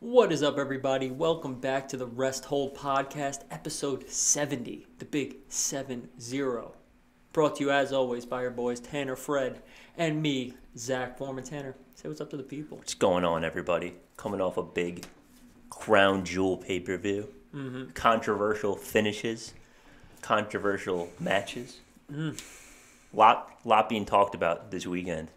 What is up, everybody? Welcome back to the Rest Hold Podcast, episode 70, the big 7 0. Brought to you, as always, by your boys Tanner Fred and me, Zach Foreman Tanner. Say what's up to the people. What's going on, everybody? Coming off a big crown jewel pay per view, Mm-hmm. controversial finishes, controversial matches. Mm. Lot, lot being talked about this weekend.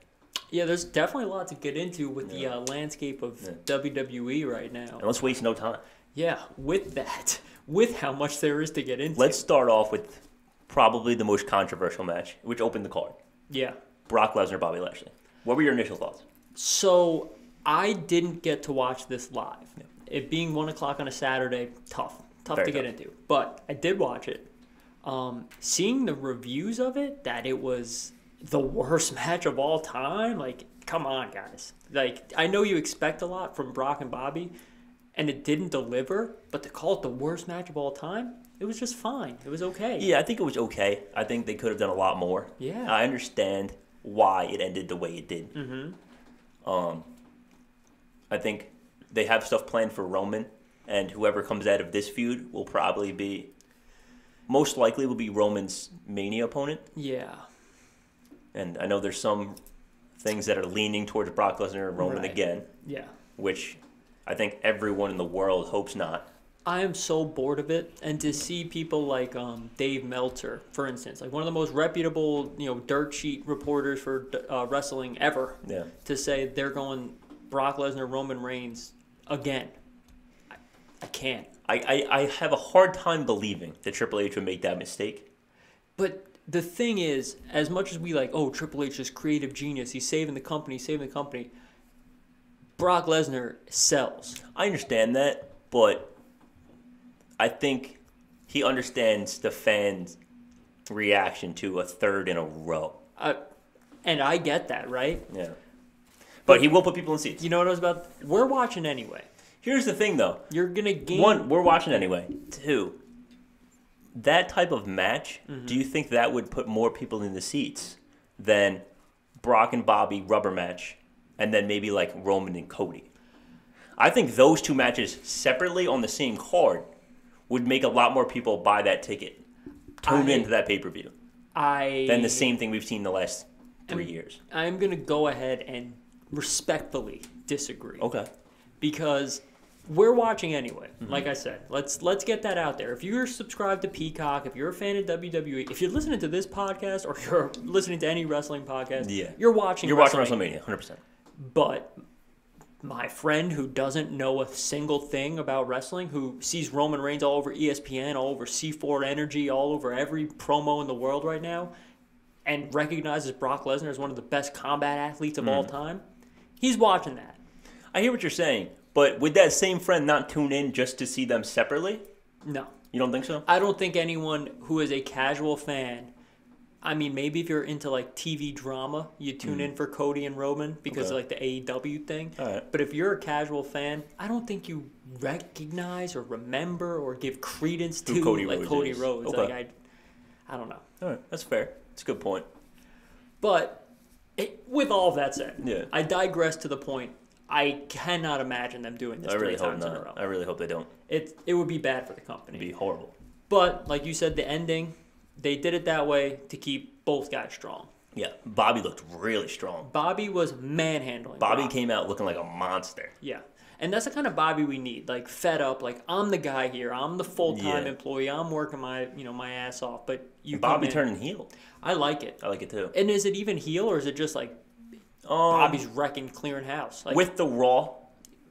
Yeah, there's definitely a lot to get into with the uh, landscape of Yeah. WWE right now. And let's waste no time. Yeah, with that, with how much there is to get into. Let's start off with probably the most controversial match, which opened the card: Yeah. Brock Lesnar, Bobby Lashley. What were your initial thoughts? So I didn't get to watch this live. It being one o'clock on a Saturday, tough, tough Very to get tough. into. But I did watch it. Um, seeing the reviews of it, that it was the worst match of all time. Like, come on, guys. Like, I know you expect a lot from Brock and Bobby, and it didn't deliver. But to call it the worst match of all time, it was just fine. It was okay. Yeah, I think it was okay. I think they could have done a lot more. Yeah. I understand why it ended the way it did. Mm-hmm. Um, I think they have stuff planned for Roman, and whoever comes out of this feud will probably be, most likely, will be Roman's Mania opponent. Yeah. And I know there's some things that are leaning towards Brock Lesnar and Roman Right. again, Yeah. which I think everyone in the world hopes not. I am so bored of it, and to see people like um, Dave Meltzer, for instance, like one of the most reputable, you know, dirt sheet reporters for uh, wrestling ever, Yeah. to say they're going Brock Lesnar, Roman Reigns again. I, I can't. I, I, I have a hard time believing that Triple H would make that mistake. But the thing is, as much as we like, oh, Triple H is creative genius, he's saving the company, saving the company. Brock Lesnar sells. I understand that, but I think he understands the fans' reaction to a third in a row. Uh, and I get that, right? Yeah. But he will put people in seats. You know what I was about? We're watching anyway. Here's the thing, though. You're gonna gain One, we're watching anyway. Two, that type of match, Mm-hmm. do you think that would put more people in the seats than Brock and Bobby rubber match and then maybe like Roman and Cody? I think those two matches separately on the same card would make a lot more people buy that ticket, tune I- into that pay per view, I than the same thing we've seen the last three years. I'm gonna go ahead and respectfully disagree Okay. because we're watching anyway. Mm-hmm. Like I said, let's let's get that out there. If you're subscribed to Peacock, if you're a fan of WWE, if you're listening to this podcast or you're listening to any wrestling podcast, Yeah. you're watching. You're watching WrestleMania. WrestleMania, 100%. But my friend who doesn't know a single thing about wrestling, who sees Roman Reigns all over ESPN, all over C4 Energy, all over every promo in the world right now, and recognizes Brock Lesnar as one of the best combat athletes of all time, he's watching that. I hear what you're saying, but would that same friend not tune in just to see them separately? No. You don't think so? I don't think anyone who is a casual fan. I mean, maybe if you're into like TV drama, you tune hmm. in for Cody and Roman because Okay. of like the AEW thing. Right. But if you're a casual fan, I don't think you recognize or remember or give credence Who to Cody like Rhodes Cody is. Rhodes. Okay. Like I, I don't know. All right, that's fair. That's a good point. But it, with all of that said, Yeah. I digress to the point. I cannot imagine them doing this I three really hope times in a row. I really hope they don't. It it would be bad for the company. It'd be horrible. But like you said, the ending, they did it that way to keep both guys strong. Yeah, Bobby looked really strong. Bobby was manhandling. Bobby came out looking like a monster. Yeah. And that's the kind of Bobby we need. Like fed up, like I'm the guy here. I'm the full time Yeah. employee. I'm working my you know my ass off. But you Bobby come in- turning heel. I like it. I like it too. And is it even heel or is it just like Bobby's wrecking, clearing house? Like with the Raw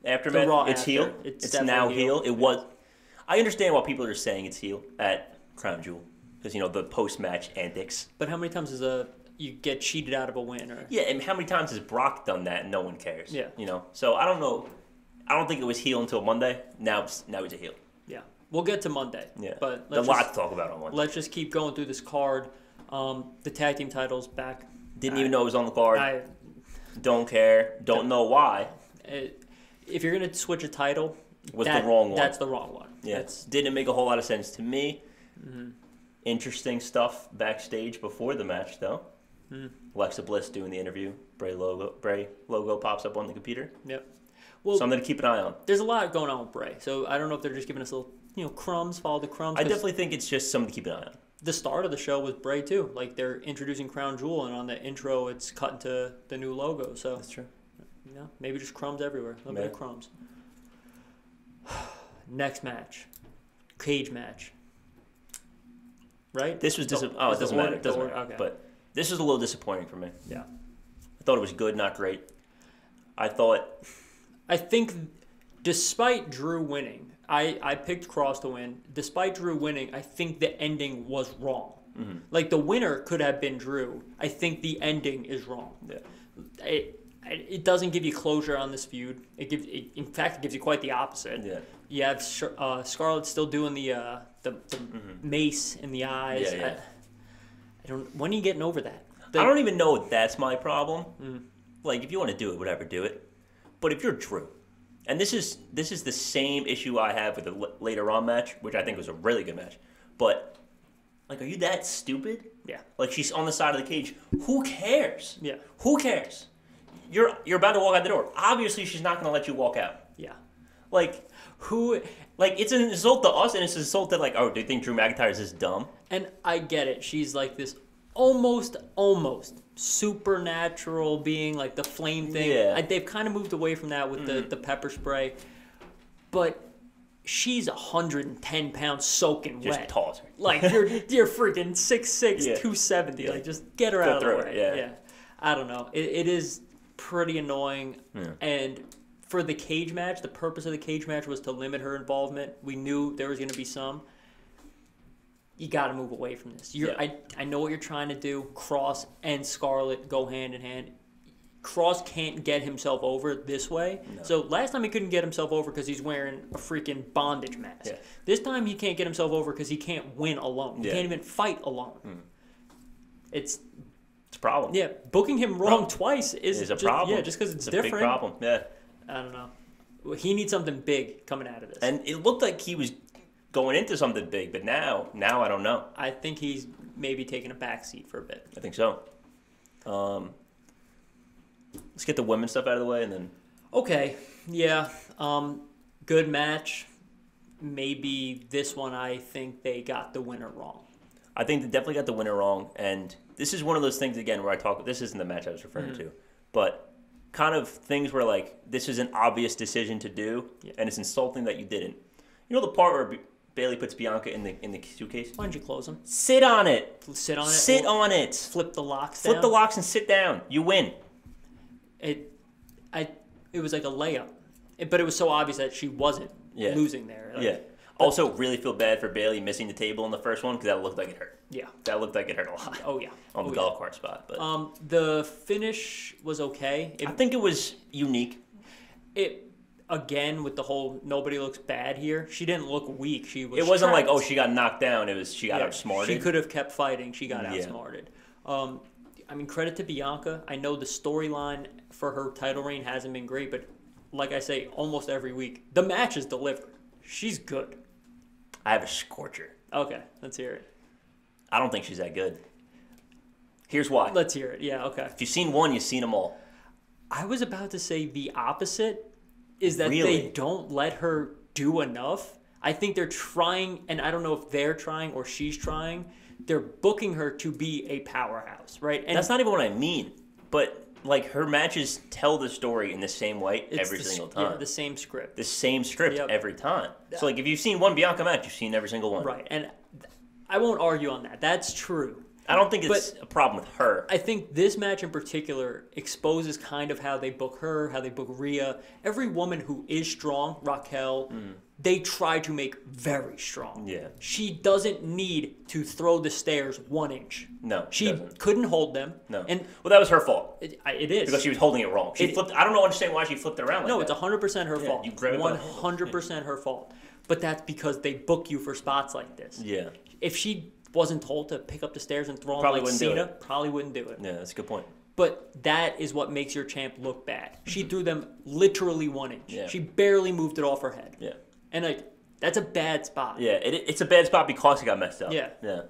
aftermath, Raw it's after, heel. it's It's, now heel. heel. It was. I understand why people are saying it's heel at Crown Jewel because you know the post match antics. but how many times is a you get cheated out of a win or Yeah, and how many times has Brock done that and no one cares? Yeah. You know, so I don't know. I don't think it was heel until Monday. Now, it's, now he's a heel. yeah. We'll get to Monday. Yeah, But a lot to talk about on Monday. let's just keep going through this card. Um, the tag team titles back. Didn't I- even know it was on the card. I don't care. Don't know why. it, if you're gonna switch a title, Was the wrong one. That's the wrong one. Yeah, That's didn't make a whole lot of sense to me. Mm-hmm. Interesting stuff backstage before the match, though. Hmm. Alexa Bliss doing the interview. Bray logo, Bray logo pops up on the computer. Yep. Well- something to keep an eye on. There's a lot going on with Bray, so I don't know if they're just giving us little, you know, crumbs. Follow the crumbs. I definitely think it's just something to keep an eye on. The start of the show was Bray too. Like they're introducing Crown Jewel, and on the intro, it's cut into the new logo. So that's true. you know, maybe just crumbs everywhere. A little bit of crumbs. Next match, cage match. Right. This was dis- The- oh, it doesn't matter. It doesn't the matter. okay. But this was a little disappointing for me. yeah. I thought it was good, not great. I thought I think, despite Drew winning, I, I picked Cross to win. Despite Drew winning, I think the ending was wrong. Mm-hmm. Like the winner could have been Drew. I think the ending is wrong. yeah, It it doesn't give you closure on this feud. It gives, it, in fact, it gives you quite the opposite. yeah, You have uh, Scarlett still doing the uh, the, the mace in the eyes. Mm-hmm. Yeah, yeah. I, I don't. When are you getting over that? I don't even know if that's my problem. Mm. Like, if you want to do it, whatever, do it. But if you're Drew, and this is this is the same issue I have with the l- later on match, which I think was a really good match. But like, are you that stupid? Yeah. Like she's on the side of the cage. Who cares? Yeah. Who cares? You're you're about to walk out the door. Obviously, she's not going to let you walk out. Yeah. Like, Who like it's an insult to us, and it's an insult to like, oh, do you think Drew McIntyre is this dumb? And I get it. She's like this almost, almost supernatural being, like the flame thing. Yeah. I, they've kind of moved away from that with the, mm-hmm. the pepper spray. But she's 110 pounds soaking Just wet. toss her. Like you're you're freaking 6'6", Yeah. 270. Yeah. Like just get her Go out of the way. it, yeah. I don't know. It, it is pretty annoying. Yeah. And for the cage match, the purpose of the cage match was to limit her involvement. We knew there was going to be some. You got to move away from this. You're, Yeah. I, I know what you're trying to do. Cross and Scarlett go hand in hand. Cross can't get himself over this way. No. So last time he couldn't get himself over because he's wearing a freaking bondage mask. Yeah. This time he can't get himself over because he can't win alone. He Yeah. Can't even fight alone. Hmm. It's It's a problem. yeah, booking him wrong Problem. twice is a just, problem. Yeah, just because it's, It's a different. big problem. Yeah. I don't know. He needs something big coming out of this. And it looked like he was going into something big, but now, now I don't know. I think he's maybe taking a back seat for a bit. I think so. Um, let's get the women stuff out of the way, and then Okay, yeah, um, good match. Maybe this one, I think they got the winner wrong. I think they definitely got the winner wrong. And this is one of those things again where I talk. This isn't the match I was referring Mm-hmm. to, but kind of things where like this is an obvious decision to do, Yeah. and it's insulting that you didn't. You know the part where Bayley puts Bianca in the in the suitcase. Why don't you close them? Sit on it. Sit on it. Sit on it. Flip the locks Flip down. the locks and sit down. You win. It, I, it was like a layup, it, but it was so obvious that she wasn't Yeah. losing there. Like, Yeah. Also, really feel bad for Bayley missing the table in the first one because that looked like it hurt. Yeah. That looked like it hurt a lot Oh yeah. on the oh, golf cart spot. But Um, the finish was okay. It I think it was unique. it again with the whole nobody looks bad here. She didn't look weak. She was. It wasn't like oh she got knocked down. It was she got Yeah, outsmarted. She could have kept fighting. She got Yeah. outsmarted. Um, I mean, credit to Bianca. I know the storyline for her title reign hasn't been great, but like I say, almost every week the match is delivered. She's good. I have a scorcher. Okay, let's hear it. I don't think she's that good. Here's why. Let's hear it. Yeah. Okay. If you've seen one, you've seen them all. I was about to say the opposite is that they don't let her do enough. I think they're trying, and I don't know if they're trying or she's trying. They're booking her to be a powerhouse, right? And That's not even what I mean. But like her matches tell the story in the same way every the, single time. Yeah, the same script. the same script Yep. every time. So like if you've seen one Bianca match, you've seen every single one. Right, and th- I won't argue on that. That's true. I don't think it's a problem with her. I think this match in particular exposes kind of how they book her, how they book Rhea. Every woman who is strong, Raquel, they try to make very strong. Mm. Yeah. She doesn't need to throw the stairs one inch. No, She doesn't. couldn't hold them. No. And well, that was her fault it, it is. because she was holding it wrong. She It- flipped. I don't know understand why she flipped it around. Like no, that. it's 100% her Yeah, fault. you grab it by the 100% her fault. But that's because they book you for spots like this. Yeah, If she wasn't told to pick up the stairs and throw them Probably like wouldn't do Cena, it. probably wouldn't do it. yeah, that's a good point. But that is what makes your champ look bad. She threw them literally one inch. Mm-hmm. Yeah. She barely moved it off her head. Yeah, And like that's a bad spot. yeah. It, it's a bad spot because it got messed up. Yeah. yeah.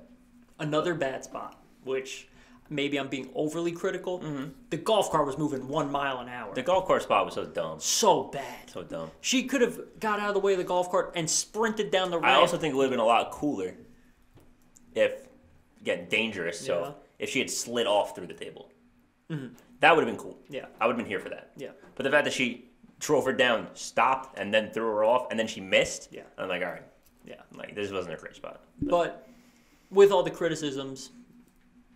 Another bad spot, which maybe I'm being overly critical. The golf cart was moving one mile an hour. Mm-hmm. The golf cart spot was so dumb. so bad. So dumb. She could have got out of the way of the golf cart and sprinted down the ramp. I also think it would have been a lot cooler if, again, dangerous. So Yeah. if she had slid off through the table, that would have been cool. Yeah. I would have been here for that. Yeah. But the fact that she drove her down, stopped, and then threw her off, and then she missed. Yeah. I'm like, all right, Yeah. like this wasn't a great spot. But with all the criticisms,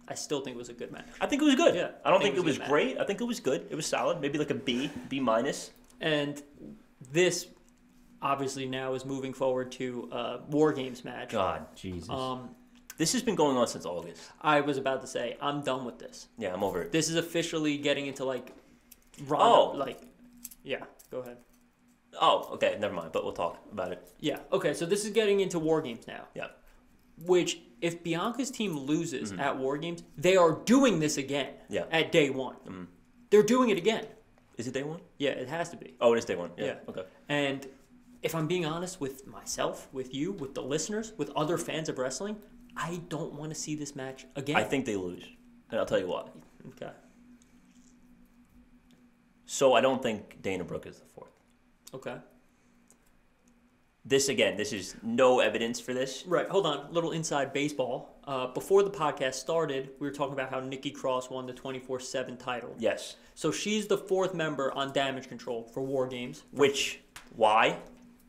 I still think it was a good match. I think it was good. Yeah, I don't I think think, it it was was a great. I think it was good. It was solid. Maybe like a B, B minus. And this obviously now is moving forward to a War Games match. God, Jesus. Um, this has been going on since August. I was about to say, I'm done with this. Yeah, I'm over it. This is officially getting into like Ronda, Oh. like yeah, go ahead. Oh, okay, never mind. But we'll talk about it. Yeah, okay, so this is getting into War Games now. Yeah. Which if Bianca's team loses at War Games, they are doing this again Mm-hmm. Yeah. Mm-hmm. at day 1. They're doing it again. Is it day one? Yeah, it has to be. Oh, it is day one. Yeah. Yeah. Okay. And if I'm being honest with myself, with you, with the listeners, with other fans of wrestling, I don't want to see this match again. I think they lose, and I'll tell you why. Okay. So I don't think Dana Brooke is the fourth. Okay. This again, this is no evidence for this. Right. Hold on. Little inside baseball. Uh, before the podcast started, we were talking about how Nikki Cross won the 24 7 title. Yes. So she's the fourth member on damage control for War Games. Which why?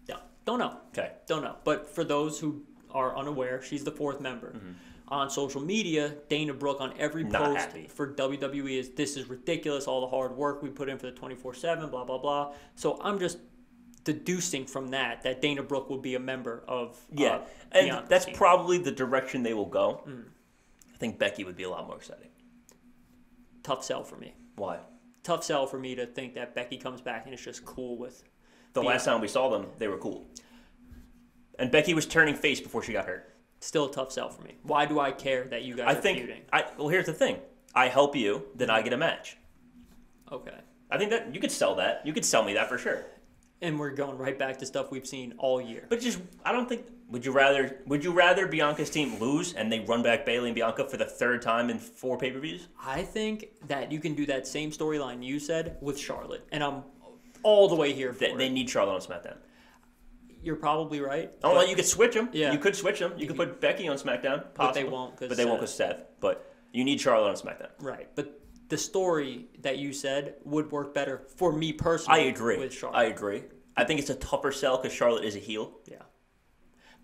Yeah. Don't know. Okay. Don't know. But for those who are unaware, she's the fourth member. On social media, Dana Brooke on every Mm-hmm. Not post happy. for WWE is this is ridiculous, all the hard work we put in for the 24 7, blah, blah, blah. So I'm just deducing from that that Dana Brooke will be a member of. Yeah, uh, and that's team. probably the direction they will go. I think Becky would be a lot more exciting. tough sell for me. Why? Tough sell for me to think that Becky comes back and it's just cool with. The last time we saw them, they were cool. And Becky was turning face before she got hurt. Still a tough sell for me. Why do I care that you guys I are think. feuding? I well, here's the thing. I help you, then I mm-hmm. get a match. Okay. I think that you could sell that. You could sell me that for sure. And we're going right back to stuff we've seen all year. But just, I don't think. Would you rather? Would you rather Bianca's team lose and they run back Bayley and Bianca for the third time in four pay per views? I think that you can do that same storyline you said with Charlotte, and I'm all the way here for They, it. they need Charlotte on SmackDown. You're probably right. Oh, know. You could switch them. Yeah. You could switch them. You could put Becky on SmackDown. Possibly, But they won't 'cause But they won't Seth. because Seth. But you need Charlotte on SmackDown. Right, but the story that you said would work better for me personally. I agree. with Charlotte. I agree. I think it's a tougher sell because Charlotte is a heel. yeah,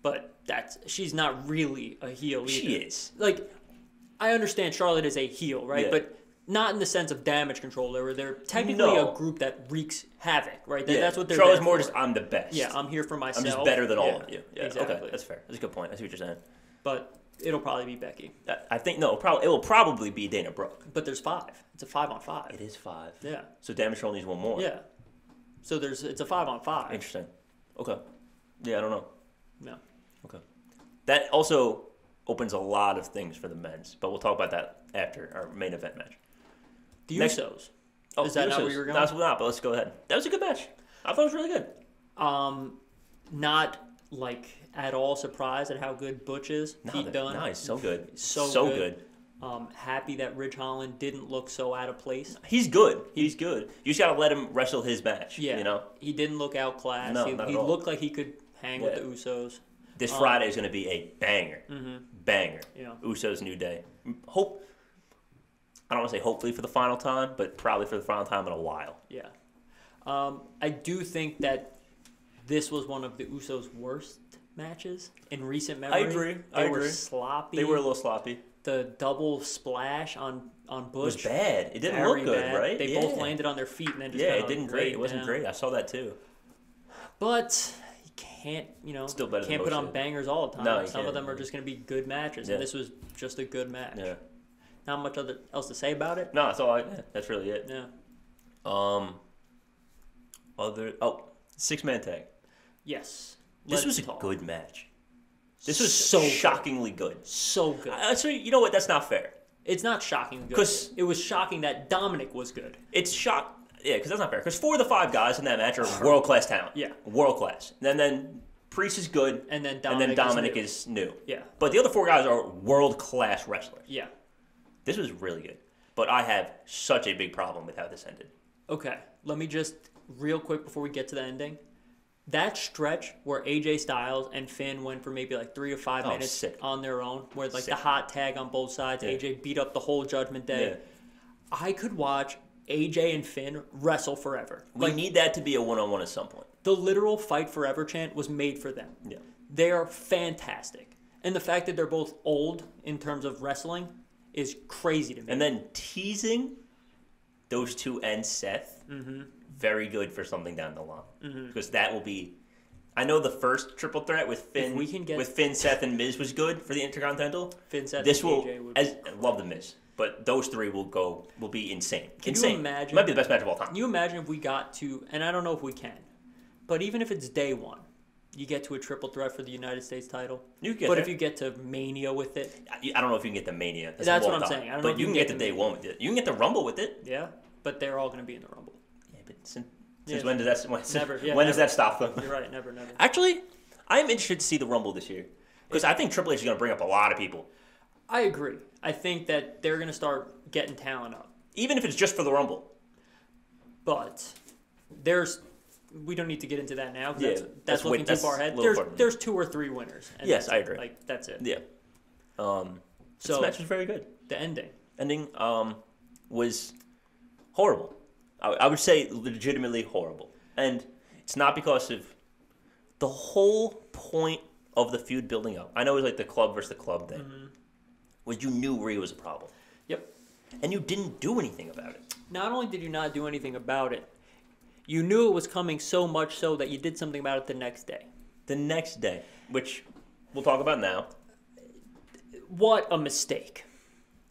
but that's she's not really a heel either. She is. like I understand Charlotte is a heel, right? Yeah. But not in the sense of damage control. They're they're technically No. a group that wreaks havoc, right? That- Yeah. That's what they're. There more for. just I'm the best. yeah, I'm here for myself. I'm just better than all of you. Yeah. exactly. Okay, that's fair. That's a good point. I see what you're saying. But it'll probably be Becky. I- I think no. Probably it will probably be Dana Brooke. But there's five. It's a five on five. It is five. Yeah, So Damage Control needs one more. yeah. So there's it's a five on five. Interesting. Okay. Yeah, I don't know. No. Okay. That also opens a lot of things for the men's, but we'll talk about that after our main event match. The Next- Usos. Oh, Is that not where you were going? That's not, but let's go ahead. That was a good match. I thought it was really good. Um, not like at all surprised at how good Butch is. No, Pete Dunne. he's so good. So so good. good. Um, happy that Ridge Holland didn't look so out of place. He's good. He's good. You just gotta let him wrestle his match. Yeah, You know, he didn't look outclassed. No, he not at he all. looked like he could hang with the Usos. this Um, Friday is gonna be a banger. Banger. Yeah. Usos New Day. Hope. I don't want to say hopefully for the final time, but probably for the final time in a while. Yeah. Um, I do think that this was one of the Usos' worst matches in recent memory. I agree. They I were agree. sloppy. They were a little sloppy. the double splash on on It was bad. It didn't look good, bad. right? They yeah. both landed on their feet and then just Yeah, it didn't great. It wasn't down. great. I saw that too. But you can't, you know, Still better can't put on bangers all the time. No, Some of can't. them are just going to be good matches, Yeah. and this was just a good match. Yeah. Not much other else to say about it. No, that's all. I, yeah, that's really it. Yeah. Um. Other oh six man tag. Yes. This was a talk. good match. This was So shockingly good. So good. Uh, so you know what? That's not fair. It's not shocking good. 'Cause- it was shocking that Dominic was good. It's shock. Yeah, because that's not fair. Because four of the five guys in that match are world class talent. Yeah. world class. And then Priest is good, And then and Dominic then Dominic is, is new. Yeah. But the other four guys are world class wrestlers. Yeah. This was really good. But I have such a big problem with how this ended. Okay, let me just real quick before we get to the ending. That stretch where AJ Styles and Finn went for maybe like three or five Oh, minutes sick. on their own, where like Sick. the hot tag on both sides, Yeah. AJ beat up the whole Judgment Day. Yeah. I could watch AJ and Finn wrestle forever. We Like need that to be a one on one at some point. the literal fight forever chant was made for them. Yeah. They are fantastic. And the fact that they're both old in terms of wrestling is crazy to me. And then teasing those two and Seth, Mm-hmm. very good for something down the line. Because that will be. I know the first triple threat with Finn, we can get- with Finn, Seth, and Miz was good for the Intercontinental. Finn, Seth, this and will, as love the Miz, but those three will go will be insane. Can you insane. imagine- Might be the best match of all time. Can you imagine if we got to, and I don't know if we can, but even if it's day one, you get to a triple threat for the United States title. You get but there. if you get to Mania with it, I I don't know if you can get the Mania. That's, That's what I'm saying. I don't know but if you can get the the day one with it. You can get the Rumble with it. yeah, but they're all going to be in the Rumble. Yeah, but since, since Yeah. when does that when, Never, yeah, when does that stop them? You're right, never, never. Actually, I'm interested to see the Rumble this year because I think Triple H is going to bring up a lot of people, I agree. I think that they're going to start getting talent up, even if it's just for the Rumble. but there's. We don't need to get into that now. Yeah, that's, that's, that's looking too far ahead. There's there's two or three winners. Yes, I it. agree. Like that's it. Yeah. Um, So this match was very good. the ending. Ending um, was horrible. I, I would say legitimately horrible, and it's not because of the whole point of the feud building up. I know it was like the club versus the club thing. Mm-hmm. Was you knew Rhea was a problem, Yep. and you didn't do anything about it. Not only did you not do anything about it, you knew it was coming so much so that you did something about it the next day. The next day, which we'll talk about now. What a mistake.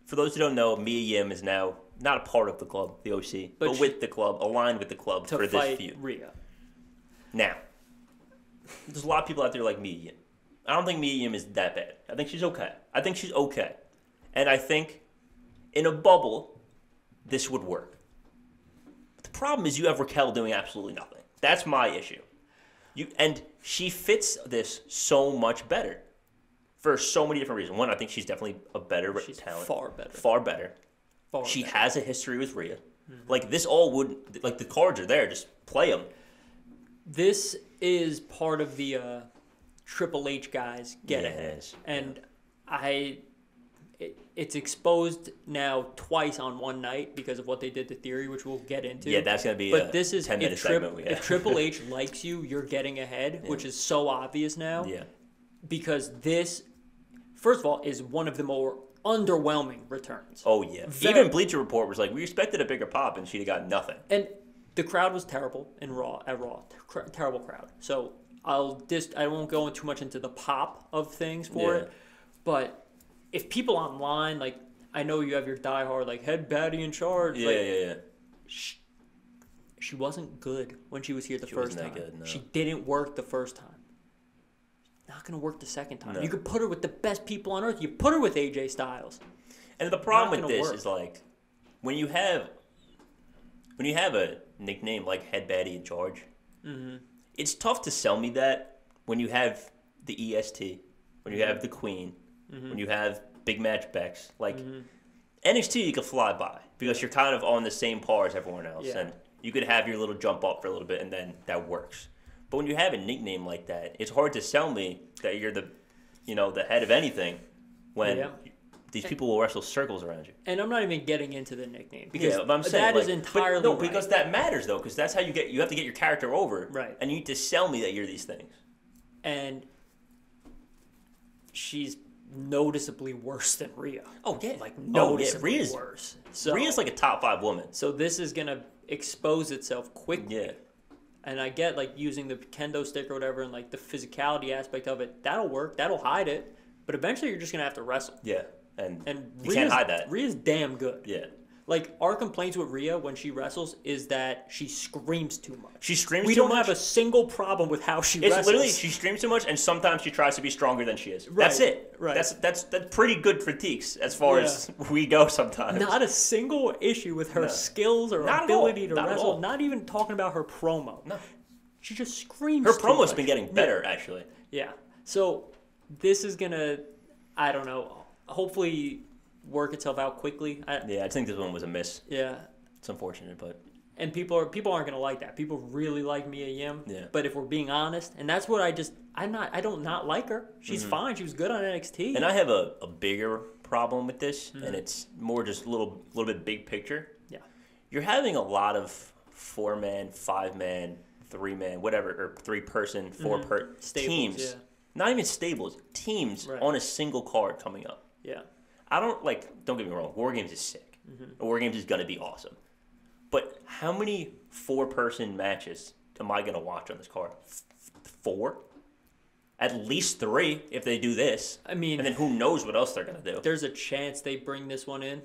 For those who don't know, Mia Yim is now not a part of the club, the OC, but, But with the club, aligned with the club for this feud. Rhea. Now, there's a lot of people out there like Mia Yim. I don't think Mia Yim is that bad. I think she's okay. I think she's okay. And I think in a bubble, this would work. Problem is you have Raquel doing absolutely nothing. That's my issue. You and she fits this so much better for so many different reasons. One, I think she's definitely a better She's talent. far better. Far better. Far She better. has a history with Rhea. Mm-hmm. Like this all would like the cards are there. Just play them. This is part of the uh, Triple H guys get it. Yes. And I. It, it's exposed now twice on one night because of what they did to Theory, which we'll get into. Yeah, that's gonna be. But this is 10 minute if, Trip, segment we if. Triple H likes you, you're getting ahead, which is so obvious now. yeah. because this, first of all, is one of the more underwhelming returns. Oh yeah. Very- Even Bleacher Report was like, we expected a bigger pop, and she'd have got nothing. And the crowd was terrible in Raw at Raw, Cr- terrible crowd. So I'll just I won't go too much into the pop of things for Yeah. it, but if people online like I know you have your diehard like head baddie in charge, Yeah, like, yeah, yeah. she, she wasn't good when she was here the She first wasn't time. that good, no. She didn't work the first time. Not gonna work the second time. No. You could put her with the best people on earth. You put her with AJ Styles. And the problem with this work. is like, when you have, when you have a nickname like Head Baddie in Charge, Mm-hmm. it's tough to sell me that when you have the EST, when you have the Queen, Mm-hmm. when you have Big Match Bex. Like NXT, you could fly by because you're kind of on the same par as everyone else, Yeah. and you could have your little jump up for a little bit, and then that works. But when you have a nickname like that, it's hard to sell me that you're the, you know, the head of anything when Yeah. these people will wrestle circles around you. And I'm not even getting into the nickname because Yeah, I'm saying that is like, entirely but no, right. because that matters though, because that's how you get you have to get your character over, Right. And you need to sell me that you're these things. and she's noticeably worse than Rhea. Oh yeah, Like oh, yeah. noticeably Rhea's worse. So, Rhea's like a top five woman. so this is gonna expose itself quickly. Yeah, And I get like using the kendo stick or whatever and like the physicality aspect of it. That'll work. That'll hide it. But eventually you're just gonna have to wrestle. yeah, and And you Rhea's, can't hide that. Rhea's damn good. Yeah, Like our complaints with Rhea when she wrestles is that she screams too much. she screams. we too don't much. have a single problem with how she It's wrestles. literally she screams too much, and sometimes she tries to be stronger than she is. That's it. right. That's that's that's pretty good critiques as far Yeah. as we go. Sometimes. not a single issue with her No. skills or Not ability to Not wrestle. Not even talking about her promo. No. She just screams. Her promo's much. been getting better actually. Yeah. So this is gonna, I don't know. Hopefully, work itself out quickly. I, Yeah, I think this one was a miss. yeah, It's unfortunate, but and people are people aren't gonna like that. People really like Mia Yim. Yeah. But if we're being honest, and that's what I just I'm not I don't not like her. She's fine. She was good on NXT. Mm-hmm. and I have a, a bigger problem with this, Mm-hmm. and it's more just a little little bit big picture. yeah. You're having a lot of four man, five man, three man, whatever, or three person, 4 per Mm-hmm. Stables, teams. yeah. Not even stables, teams Right. on a single card coming up. Yeah. I don't like. Don't get me wrong. War Games is sick. Mm-hmm. War Games is gonna be awesome. But how many four person matches am I gonna watch on this card? Four. At least three if they do this, I mean, and then who knows what else they're gonna do. there's a chance they bring this one in,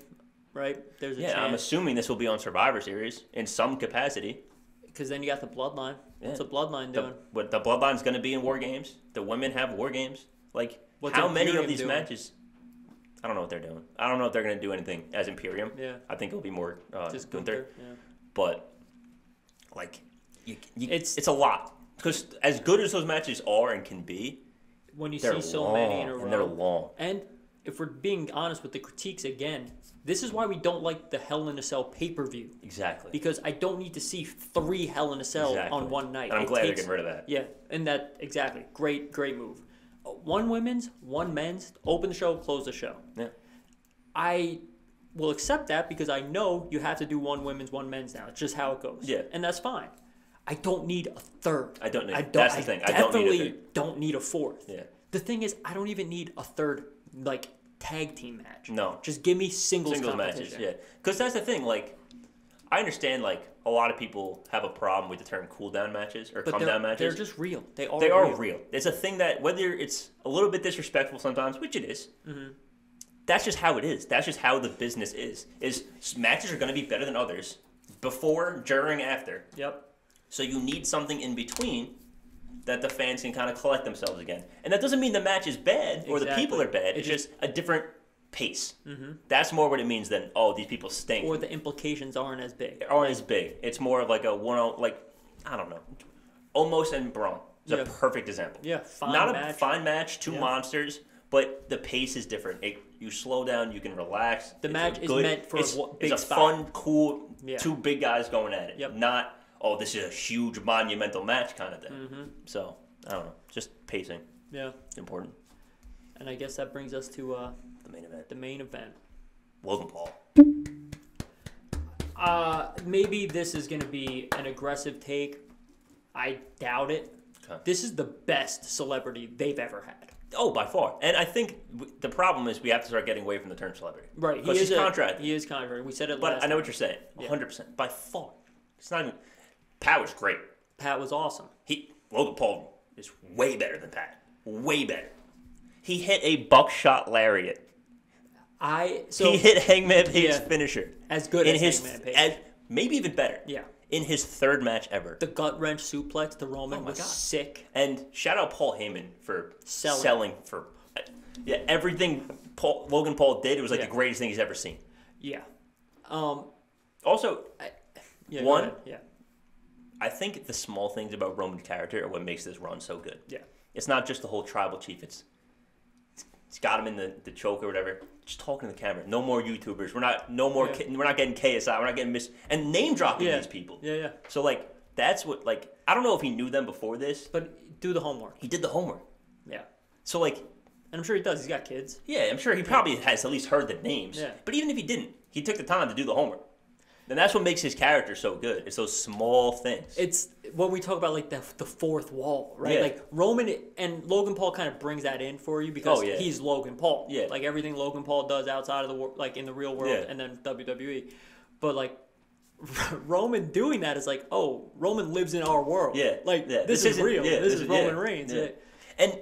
right? There's a Yeah, I'm assuming this will be on Survivor Series in some capacity. because then you got the bloodline. What's Yeah. the bloodline The, doing? what the Bloodline's gonna be in War Games. The women have War Games. Like What's how many of these doing? matches? I don't know what they're doing. I don't know if they're gonna do anything as Imperium. Yeah. I think it'll be more uh, Just Gunther. Gunther. Yeah. but like you, you, It's- it's it's a lot because as good as those matches are and can be, When you see so long many in a row, and they're long. And if we're being honest with the critiques again, this is why we don't like the Hell in a Cell pay per view Exactly. because I don't need to see three Hell in a Cell Exactly. on one night. And I'm It glad takes- they're getting rid of that. Yeah, and that exactly great, great move. One women's, one men's. Open the show, close the show. Yeah. I will accept that because I know you have to do one women's, one men's now. It's just how it goes. Yeah. and that's fine. I don't need a third. I don't need- I don't. that's the I thing. I don't need a definitely third. don't need a fourth. Yeah. The thing is, I don't even need a third like tag team match. No. just give me singles, Singles matches. Yeah. Because that's the thing. Like, I understand. Like a lot of people have a problem with the term cool down matches or but come down matches. they're just real. They are. they are real. real. It's a thing that whether it's a little bit disrespectful sometimes, which it is, Mm-hmm. that's just how it is. That's just how the business is. Is matches are going to be better than others before, during, after. Yep. So you need something in between that the fans can kind of collect themselves again. And that doesn't mean the match is bad or the people are bad. It It's just a different pace. Mm-hmm. That's more what it means than oh these people stink Or the implications aren't as big. aren't as big. It's more of like a one on like I don't know, almost and Braun is Yeah. a perfect example. Yeah, fine not a fine match, two Yeah. monsters, but the pace is different. It, you slow down, you can relax. The It's match a is meant for a it's, wa- big it's a spot. fun, cool Yeah. two big guys going at it. Yep. Not oh this is a huge monumental match kind of thing. Mm-hmm. So I don't know, just pacing Yeah, important. and I guess that brings us to uh, The main event, the main event. Logan Paul. Uh, maybe this is going to be an aggressive take. I doubt it. Okay. This is the best celebrity they've ever had. Oh, by far. And I think w- the problem is we have to start getting away from the term celebrity. Right, he Because is he's a, contracted. He is contract. We said it But last. I know what you're saying. 100%. By far. It's not even. was great. Pat was awesome. He Logan Paul is way better than Pat. Way better. He hit a buckshot lariat. I so he hit Hangman Page's Yeah. finisher. as good in as his Hangman Page. as- maybe even better. yeah, In his third match ever. the gut wrench suplex the Roman Oh my was God. sick. And shout out Paul Heyman for Selling. selling, for yeah everything Paul, Logan Paul did. It was like Yeah. the greatest thing he's ever seen. Yeah. Um. Also, Yeah. One- Yeah. I think the small things about Roman's character are what makes this run so good. Yeah. It's not just the whole tribal chief. It's it's got him in the, the choke or whatever. Just talking to the camera. No more YouTubers. We're not no more. Yeah. We're not getting KSI. We're not getting mis and name dropping Yeah. these people. Yeah. Yeah. So like that's what like I don't know if he knew them before this. But do the homework. He did the homework. Yeah. So like And I'm sure he does. He's got kids. yeah, I'm sure he probably has at least heard the names. Yeah. But even if he didn't, he took the time to do the homework. And that's what makes his character so good. It's those small things. It's when we talk about like the, the fourth wall, right? Yeah. Like Roman and Logan Paul kind of brings that in for you because Oh, yeah. he's Logan Paul. Yeah. Like everything Logan Paul does outside of the wor- like in the real world Yeah. and then WWE. But like Roman doing that is like, oh, Roman lives in our world. Yeah, Like this, This is real. yeah, this, this is Roman Reigns. And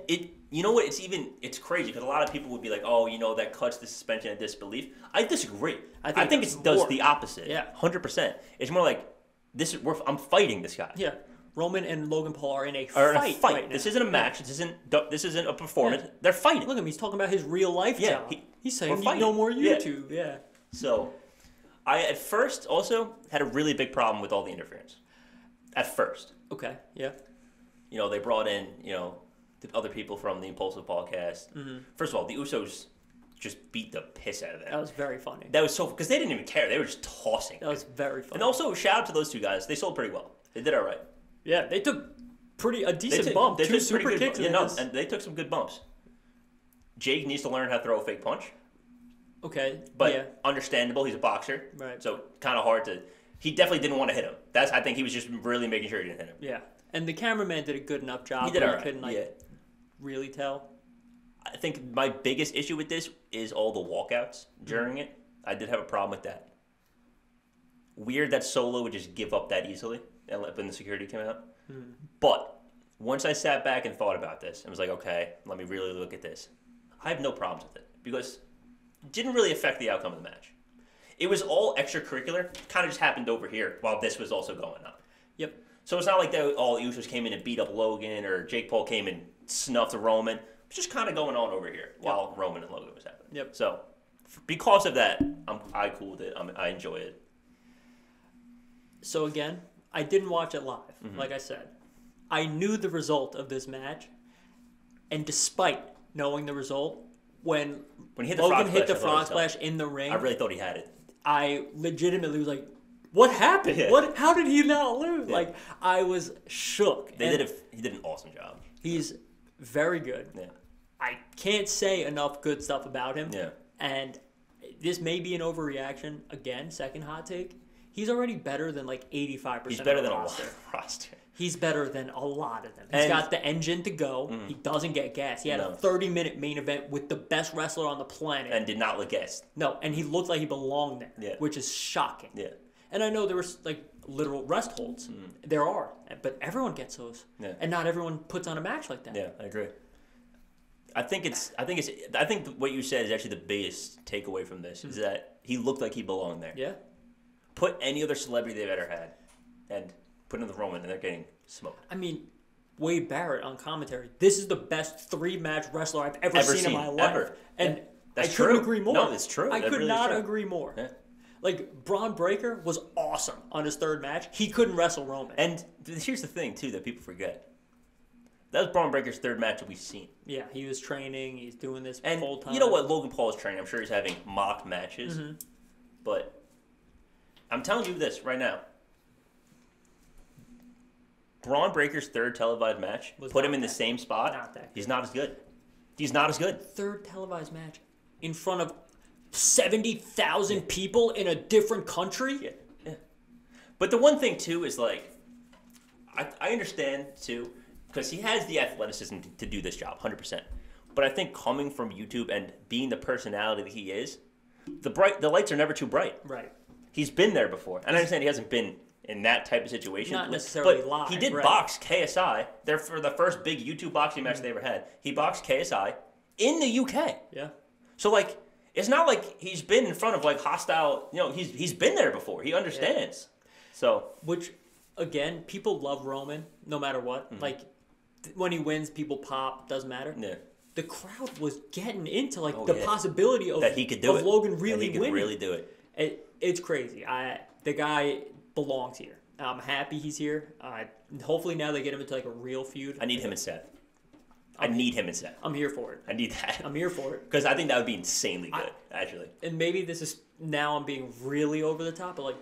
it, you know what? It's even it's crazy because a lot of people would be like, "Oh, you know, that cuts the suspension of disbelief." I disagree. I I think think, it does more. the opposite. Yeah. hundred percent. It's more like this is we're, I'm fighting this guy. Yeah. Roman and Logan Paul are in a in fight. a fight. right this isn't a match. This isn't this isn't a performance. Yeah. They're fighting. Look at him. He's talking about his real life Yeah, job. he- he's saying we're "Need fighting." no more Yeah. YouTube. Yeah. So, I at first also had a really big problem with all the interference. At first, Okay. Yeah. you know, they brought in, you know, the other people from the Impulsive podcast. Mm-hmm. First of all, the Usos just beat the piss out of them. That was very funny. That was so because they didn't even care. They were just tossing. That was very funny. And also shout out to those two guys. They sold pretty well. They did all right. yeah, they took pretty a decent took, bump. they Two took super good kicks. yeah, and no, and they took some good bumps. Jake needs to learn how to throw a fake punch, okay, but yeah, understandable. He's a boxer, Right. So kind of hard to. He definitely didn't want to hit him. That's I think he was just really making sure he didn't hit him. yeah. And the cameraman did a good enough job. He did all right. couldn't like yeah. Really tell. I think my biggest issue with this is all the walkouts during it. I did have a problem with that. Weird that Solo would just give up that easily and let- when the security came out. Hmm. But once I sat back and thought about this, and was like, okay, let me really look at this. I have no problems with it because it didn't really affect the outcome of the match. It was all extracurricular. Kind of just happened over here while this was also going on. Yep. So it's not like they, all the Usos came in and beat up Logan or Jake Paul came and snuffed Roman. It's just kind of going on over here while Roman and Logan was happening. Yep. So because of that, I'm I cool with it. I'm, I enjoy it. So again, I didn't watch it live. Mm-hmm. Like I said, I knew the result of this match, and despite knowing the result, when When he hit the Logan hit the I thought it frog splash in the ring, I really thought he had it. I legitimately was like, "What happened? Yeah. What? How did he not lose?" Yeah. Like I was shook. They And did a, he did an awesome job. He's very good. Yeah. I can't say enough good stuff about him. Yeah. And this may be an overreaction. Again, second hot take. He's already better than like eighty five He's percent. better of the than a lot of roster. He's better than a lot of them. He's And- Mm. got the engine to go. He doesn't get gas. He had No. a 30 minute main event with the best wrestler on the planet. And did not look gassed. no, and he looked like he belonged there, Yeah. which is shocking. Yeah. And I know there was like literal rest holds. There are, but everyone gets those. Mm. Yeah. And not everyone puts on a match like that. Yeah, I agree. I think it's. I think it's. I think what you said is actually the biggest takeaway from this is that he looked like he belonged there. Yeah. Put any other celebrity they've ever had, and put in the Roman, and they're getting smoked. I mean, Wade Barrett on commentary. This is the best three match wrestler I've ever, Ever seen, in my life. ever. And Yeah. That's I couldn't agree more. No, it's true. I That could really not true. agree more. Yeah. Like Bron Breakker was awesome on his third match. He couldn't wrestle Roman. And here's the thing too that people forget. That was Bron Breakker's third match that we've seen. yeah, he was training. He's doing this And full time. you know what? Logan Paul is training. I'm sure he's having mock matches. Mm-hmm. But I'm telling you this right now. Bron Breakker's third televised match Was put him in the same spot. not that He's not as good. He's not as good. Third televised match in front of seventy thousand people in a different country. Yeah, yeah. But the one thing too is like, I, I understand too because he has the athleticism to, to do this job, hundred percent. But I think coming from YouTube and being the personality that he is, the bright the lights are never too bright. Right. He's been there before, and I understand he hasn't been in that type of situation. Not necessarily but live, He did right. box KSI. There for the first big YouTube boxing match mm. they ever had. He boxed KSI in the UK. Yeah. So like, it's not like he's been in front of like hostile. You know, he's he's been there before. He understands. So Which, again, people love Roman no matter what. Mm-hmm. Like th- when he wins, people pop. Doesn't matter. yeah, The crowd was getting into like Oh, the yeah. possibility of that he could do of it. Logan really winning. really do it. It, it's crazy. I the guy belongs here. I'm happy he's here. Uh, hopefully now they get him into like a real feud. I need him in Seth. I need him instead. I'm here for it. I need that I'm here for it. because I think that would be insanely good. actually, And maybe this is now I'm being really over the top, but like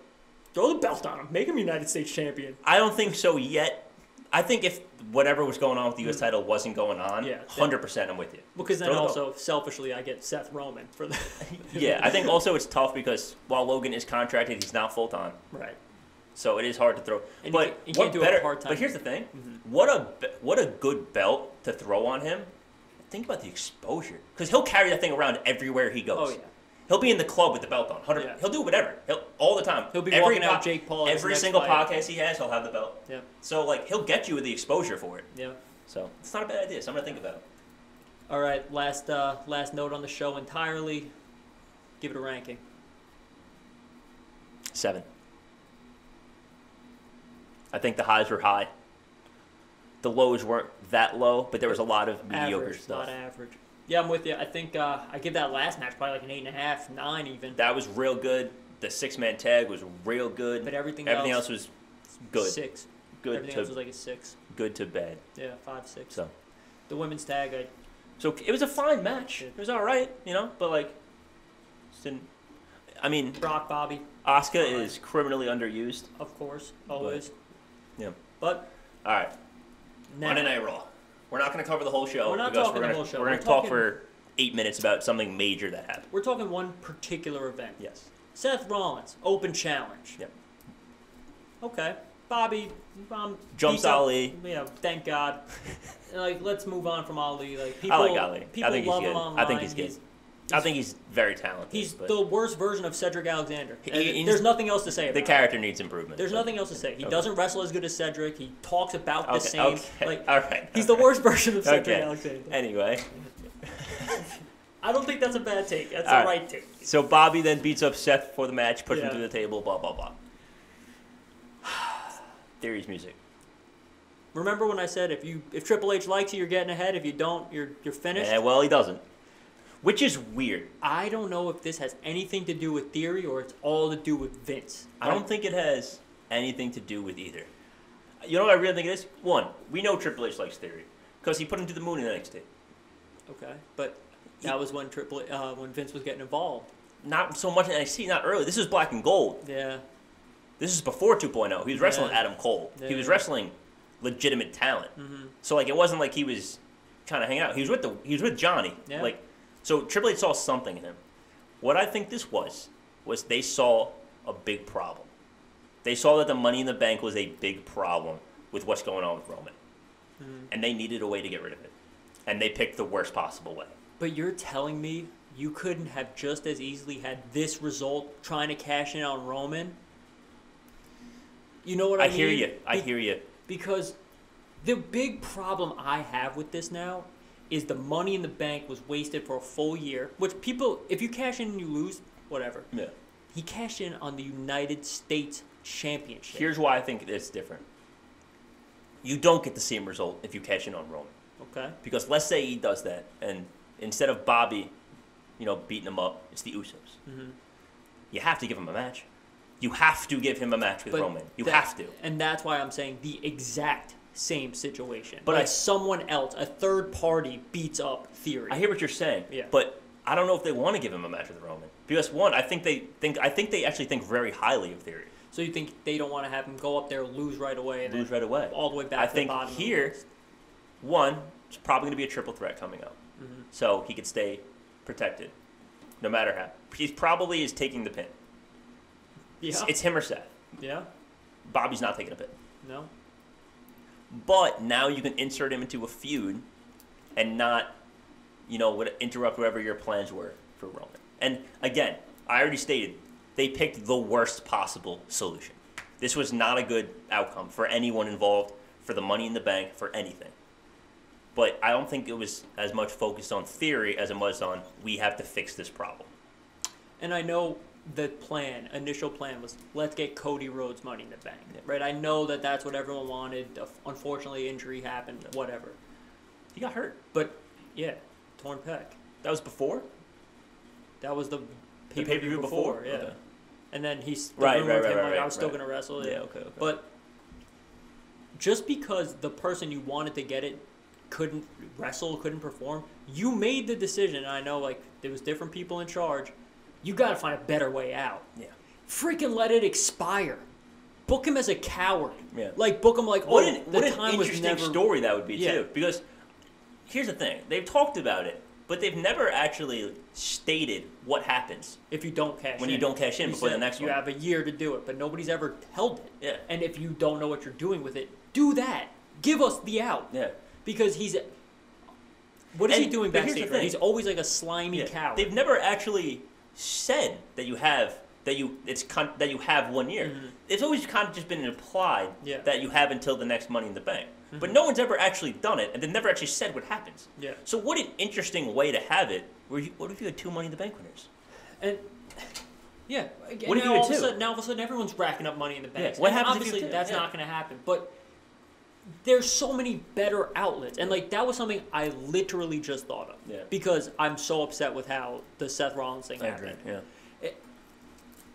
throw the belt on him, make him United States champion. I don't think so yet. I think if whatever was going on with the U.S. title wasn't going on, Mm. Yeah, hundred percent, I'm with you. Because then Throw also selfishly I get Seth Roman for the Yeah, I think also it's tough because while Logan is contracted, he's not full time. right. So it is hard to throw. And you but can't- you what better? But here's the thing: what a what a good belt to throw on him. Think about the exposure, because he'll carry that thing around everywhere he goes. Oh yeah. He'll be in the club with the belt on. 100 Yeah. He'll do whatever. He'll all the time. He'll be Every walking out Jake Paul Every single fight. podcast he has, he'll have the belt. Yeah. So like he'll get you with the exposure for it. Yeah. So it's not a bad idea. Something to think about. It. All right, last uh, last note on the show entirely. Give it a ranking. Seven. I think the highs were high. The lows weren't that low, but there was a lot of mediocre average, stuff. not average. Yeah, I'm with you. I think uh, I give that last match probably like an eight and a half, nine even. That was real good. The six man tag was real good. But everything everything else- else, was good. Six. Good Everything to else was like a six. good to bad. Yeah, five, six. So The women's tag, I So it was a fine match. It was all right, you know, but like, just didn't. I mean, Brock, Bobby, Asuka is criminally underused. of course, always. Yeah. But All right, now, Monday Night Raw. We're not going to cover the whole show. We're not talking we're the gonna, whole show. We're going to talk for eight minutes about something major that happened. we're talking one particular event. Yes. Seth Rollins, open challenge. Yep. Okay. Bobby um, Jumps up- Ali. Yeah, thank God. like, let's move on from Ali. Like, people, I like Ali. I People think he's love good. him I think he's good. I think he's very talented. He's but the worst version of Cedric Alexander. He- There's nothing else to say about the character needs improvement. There's but- nothing else to say. He Okay. doesn't wrestle as good as Cedric. He talks about the Okay, same. okay. Like, all right. he's the worst version of Cedric. Alexander. Anyway, I don't think that's a bad take. That's All the right. right take. so Bobby then beats up Seth for the match, puts Yeah. him through the table, blah blah blah. Theory's music. Remember when I said if you if Triple H likes you, you're getting ahead. If you don't, you're you're finished. Yeah, well, he doesn't. Which is weird. I don't know if this has anything to do with theory or it's all to do with Vince. I don't think it has anything to do with either. You know what I really think it is? One, we know Triple H likes Theory because he put him to the moon in NXT. Okay, but that was when Triple uh, when Vince was getting involved. Not so much in NXT, not early. This is Black and Gold. Yeah, This is before 2.0. He was wrestling Yeah. Adam Cole. He was wrestling legitimate talent. hmm So like it wasn't like he was kind of hang out. He was with the he was with Johnny. Yeah. Like so Triple H saw something in him. What I think this was was they saw a big problem. They saw that the Money in the Bank was a big problem with what's going on with Roman, Mhm. and they needed a way to get rid of it, and they picked the worst possible way. But you're telling me you couldn't have just as easily had this result trying to cash in on Roman? You know what I, I hear you. I Be- hear you. because the big problem I have with this now is the money in the bank was wasted for a full year. Which people, if you cash in and you lose, whatever. Yeah. He cashed in on the United States Championship. Here's why I think it's different. You don't get the same result if you cash in on Roman. okay. Because let's say he does that, and instead of Bobby, you know, beating him up, it's the Usos. Mm-hmm. You have to give him a match. You have to give him a match with But Roman. You that- have to. And that's why I'm saying the exact same situation. But like I- someone else, a third party, beats up Theory. I hear what you're saying. Yeah. But I don't know if they want to give him a match with the Roman. Because one, I think they think I think they actually think very highly of Theory. so you think they don't want to have him go up there, lose right away, and Lose right away. all the way back I to think here- One, it's probably going to be a triple threat coming up, Mhm. so he could stay protected, no matter how. He probably is taking the pin. Yeah. It's, it's him or Seth. yeah. Bobby's not taking a pin. No. But now you can insert him into a feud and not, you know, would interrupt whatever your plans were for Roman. And again, I already stated they picked the worst possible solution. This was not a good outcome for anyone involved, for the money in the bank, for anything. But I don't think it was as much focused on theory as it was on we have to fix this problem. And I know the plan, initial plan was let's get Cody Rhodes money in the bank, Yeah. right? I know that that's what everyone wanted. Unfortunately, injury happened, whatever. He got hurt. But yeah, torn pec. That was before? That was the pay per pay-per-view view before? before, yeah. Okay. And then he's the Right, right, right, right, like I right, was still right. gonna wrestle. Yeah, okay, okay. But just because the person you wanted to get it couldn't wrestle, couldn't perform, you made the decision. And I know like there was different people in charge. You got to find a better way out. Yeah. Freaking let it expire. Book him as a coward. Yeah. Like book him like oh, What oh, an, the what an time was interesting never. story that would be Yeah. too. Because here's the thing: they've talked about it, but they've never actually stated what happens If you don't cash when in. you don't cash in You before the next you one. You have a year to do it, but nobody's ever held it. Yeah, And if you don't know what you're doing with it, do that. Give us the out. yeah. Because he's. What is he doing but here's the backstage? Right? He's always like a slimy yeah. coward. They've never actually said that you have that you it's con- that you have one year. Mhm. It's always kind of just been implied Yeah. Mm-hmm. that you have until the next Money in the Bank. But no one's ever actually done it, and they've never actually said what happens. Yeah. So what an interesting way to have it. Where you, what if you had two Money in the Bank winners? And yeah, again, What if now you all had of a two? sudden, now all of a sudden everyone's racking up money in the bank. Yeah, what And happens if you Obviously, two? that's Yeah. not going to happen. But there's so many better outlets, and like that was something I literally just thought of. Yeah. Because I'm so upset with how the Seth Rollins thing I happened. agree. Yeah. Eh,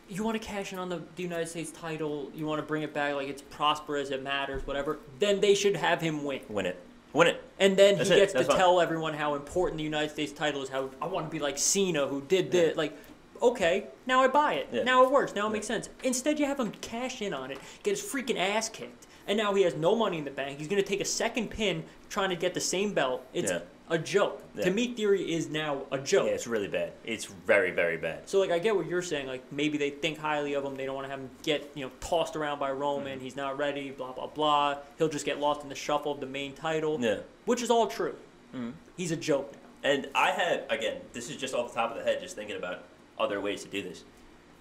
you want to cash in on the, the United States title, you want to bring it back like it's prosperous, it matters, whatever. Then they should have him win. Win it. Win it. And then That's he it. gets to fine. tell everyone how important the United States title is. How I want to be like Cena, who did this. Yeah. Like, okay, now I buy it. Yeah. Now it works. Now it Yeah. makes sense. Instead, you have him cash in on it, get his freaking ass kicked, and now he has no money in the bank. He's gonna take a second pin trying to get the same belt. It's Yeah. a joke. Yeah. To me, Theory is now a joke. Yeah, it's really bad. It's very, very bad. So like I get what you're saying. Like maybe they think highly of him. They don't want to have him get you know tossed around by Roman. Mm-hmm. He's not ready. Blah blah blah. He'll just get lost in the shuffle of the main title, Yeah. which is all true. Mhm. He's a joke now. And I had again, this is just off the top of the head, just thinking about other ways to do this.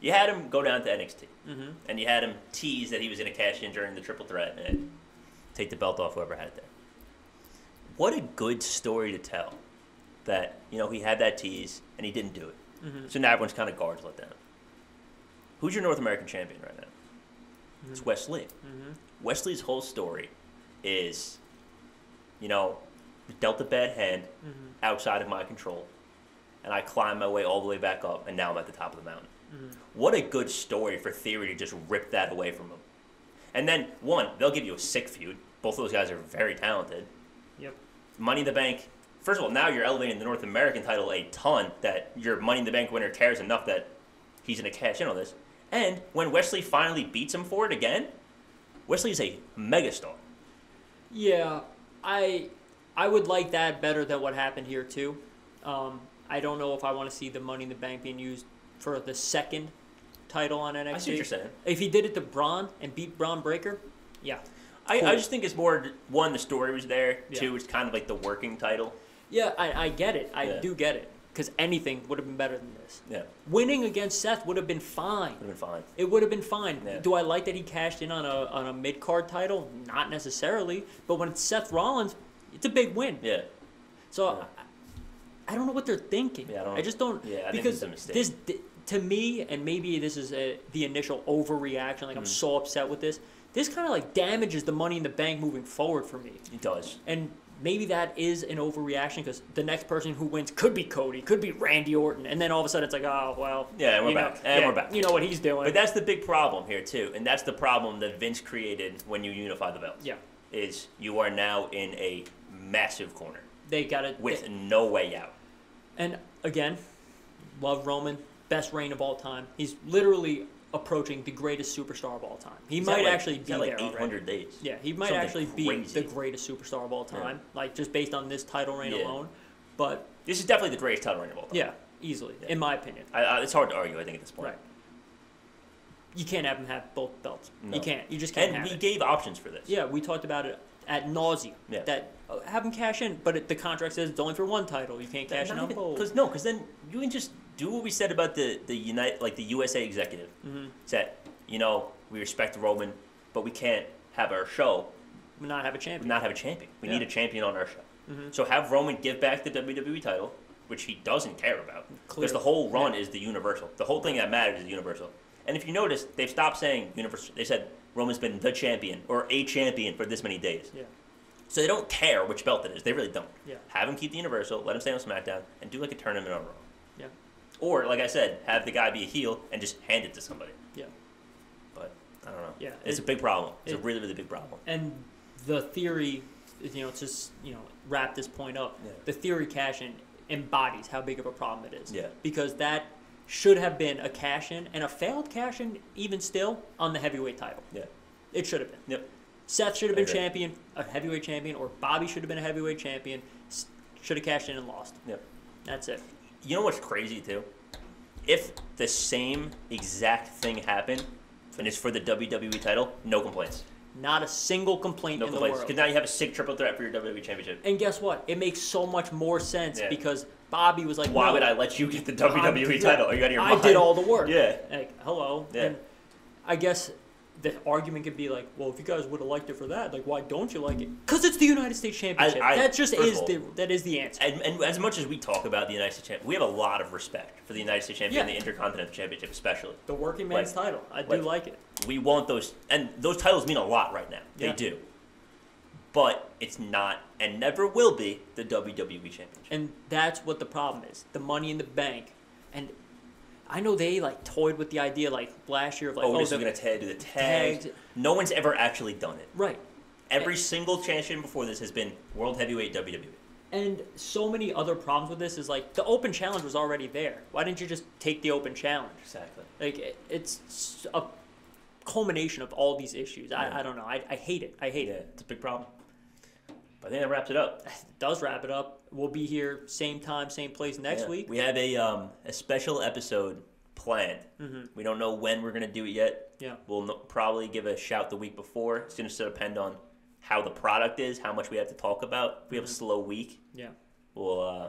You had him go down to NXT, Mm-hmm. and you had him tease that he was going to cash in during the triple threat and take the belt off whoever had it there. What a good story to tell! That you know he had that tease and he didn't do it. Mhm. So now everyone's kind of guards let down. Who's your North American champion right now? It's Wesley. Mm-hmm. Wesley's whole story is, you know, dealt a bad hand Mm-hmm. outside of my control, and I climbed my way all the way back up, and now I'm at the top of the mountain. Mhm. What a good story for Theory to just rip that away from him. And then, one, they'll give you a sick feud. Both of those guys are very talented. Yep. Money in the Bank. First of all, now you're elevating the North American title a ton that your Money in the Bank winner cares enough that he's going to cash in on this. And when Wesley finally beats him for it again, Wesley is a megastar. Yeah, I I would like that better than what happened here too. Um, I don't know if I want to see the Money in the Bank being used for the second title on NXT. I see what you're saying. If he did it to Bron and beat Bron Breakker, yeah, I, Cool. I just think it's more one, the story was there. Yeah. Two, it's kind of like the working title. yeah, I, I get it. I Yeah. do get it because anything would have been better than this. Yeah, Winning against Seth would have been fine. would have been fine. It would have been fine. Yeah. Do I like that he cashed in on a on a mid card title? Not necessarily. But when it's Seth Rollins, it's a big win. Yeah, So Yeah. I, I don't know what they're thinking. Yeah, I don't- just don't. yeah, I think because it's a mistake. this to me, and maybe this is a, the initial overreaction. Like I'm Mm. so upset with this. This kind of like damages the Money in the Bank moving forward for me. it does. And maybe that is an overreaction because the next person who wins could be Cody, could be Randy Orton, and then all of a sudden it's like, oh well. Yeah, and we're you know, back. And yeah, we're back. You know what he's doing. But that's the big problem here too, and that's the problem that Vince created when you unify the belts. yeah, Is you are now in a massive corner they got it. with no way out. And again, love Roman, best reign of all time. He's literally approaching the greatest superstar of all time. He He's might like- actually be like there already. 800 days. Yeah, he might Something actually be the greatest superstar of all Yeah. time, like just based on this title reign Yeah. alone. But This is definitely the greatest title reign of all time. yeah, easily, Yeah. in my opinion. I, I, it's hard to argue. I think at this point. Right. You can't have him have both belts. No. You can't. You just can't And we it. gave options for this. Yeah, we talked about it at nausea. Yeah. That have him cash in, but it, the contract says it's only for one title. You can't cash in on both. Because no, because then you can just do what we said about the the Unite, like the USA executive. Mhm. It's that you know we respect Roman, but we can't have our show Not have a champion. not have a champion. We need a champion on our show. Mhm. So have Roman give back the WWE title, which he doesn't care about, because the whole run Yeah. is the Universal. The whole thing that matters is the Universal. And if you notice, they've stopped saying Universal. They said Roman's been the champion or a champion for this many days. Yeah. So they don't care which belt it is. They really don't. Yeah. Have him keep the Universal, let him stay on SmackDown, and do like a tournament on Raw. Yeah. Or, like I said, have the guy be a heel and just hand it to somebody. Yeah. But I don't know. Yeah, It's it- a big problem. It's a really, really big problem. And the theory, you know, it's just you know, wrap this point up. Yeah. The theory cash in embodies how big of a problem it is. Yeah. Because that should have been a cash in and a failed cash in, even still, on the heavyweight title. Yeah. It should have been. Yep. Seth should have been champion, a heavyweight champion, or Bobby should have been a heavyweight champion. Should have cashed in and lost. Yep. That's it. You know what's crazy too? If the same exact thing happened and it's for the WWE title, no complaints. Not a single complaint No in the complaints. world. Because now you have a sick triple threat for your WWE championship. And guess what? It makes so much more sense Yeah. because Bobby was like, Why "No, would I let you get the WWE I'm- title? Are you out of your I mind? did all the work. Yeah. Like, hello. Yeah. And I guess the argument could be like, well, if you guys would have liked it for that, like, why don't you like it? Because it's the United States Championship. I- that just is all- the that is the answer. And, and as much as we talk about the United States Championship, we have a lot of respect for the United States Championship Yeah. and the Intercontinental Championship, especially. The working man's like- title. I do like- like it. We want those, and those titles mean a lot right now. They Yeah. do. But it's not, and never will be, the WWE Championship. And that's what the problem is. The money in the bank. And I know they like toyed with the idea like last year of like, oh, oh the, is going to do the tag. No one's ever actually done it. right. Every single champion before this has been World Heavyweight WWE. And so many other problems with this is like the open challenge was already there. Why didn't you just take the open challenge? Exactly. Like it, it's a culmination of all these issues. Yeah. I, I don't know. I, I hate it. I hate Yeah, it. it's a big problem. I think that wraps it up. It does wrap it up. We'll be here same time, same place next Yeah. week. We have a um, a special episode planned. Mhm. We don't know when we're gonna do it yet. Yeah. We'll no- probably give a shout the week before. It's gonna still depend on how the product is, how much we have to talk about. If we have a slow week, Yeah. we'll uh,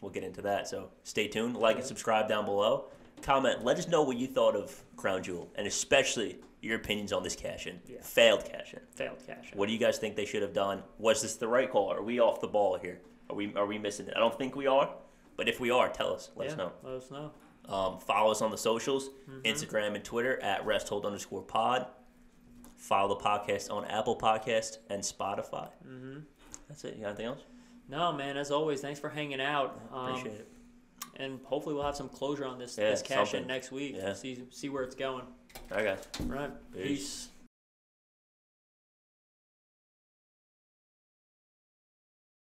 we'll get into that. So stay tuned. Like and subscribe down below. Comment. Let us know what you thought of Crown Jewel, and especially your opinions on this cash in. Yeah. Failed cash in. Failed cash. In. What do you guys think they should have done? Was this the right call? Are we off the ball here? Are we are we missing it? I don't think we are. But if we are, tell us. Let yeah, us know. Let us know. Um, follow us on the socials, Mm-hmm. Instagram and Twitter at resthold underscore pod. Follow the podcast on Apple Podcast and Spotify. hmm That's it. You got anything else? No, man. As always, thanks for hanging out. Um, Appreciate it. And hopefully we'll have some closure on this Yeah, this cash in something. next week. Yeah. See see where it's going. All right, guys. Right. Peace. Peace.